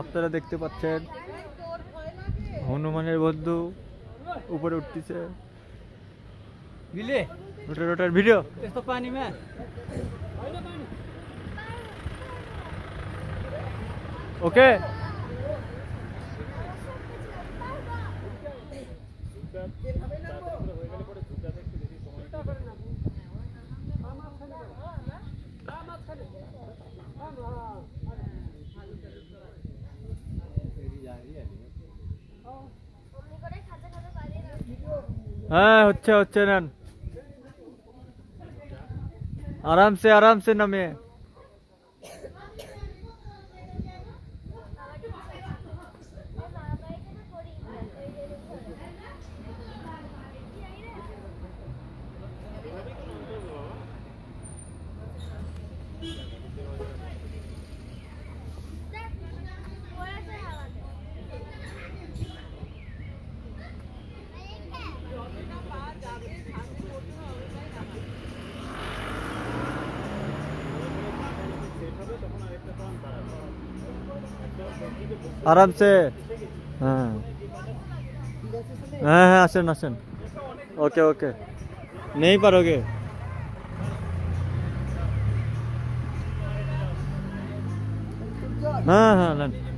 আপনারা দেখতে পাচ্ছেন হনুমানের বন্ধু উপরে উঠতেছে রোটার রোটার ভিডিও পানি ওকে এভাবে না হ্যাঁ হচ্ছে হচ্ছে নেন আরাম সে আরাম সে নামে আরাম সে হ্যাঁ হ্যাঁ হ্যাঁ আসেন আসেন ওকে ওকে নেই পারোগে हाँ हाँ